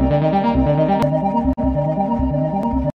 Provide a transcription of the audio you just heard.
Música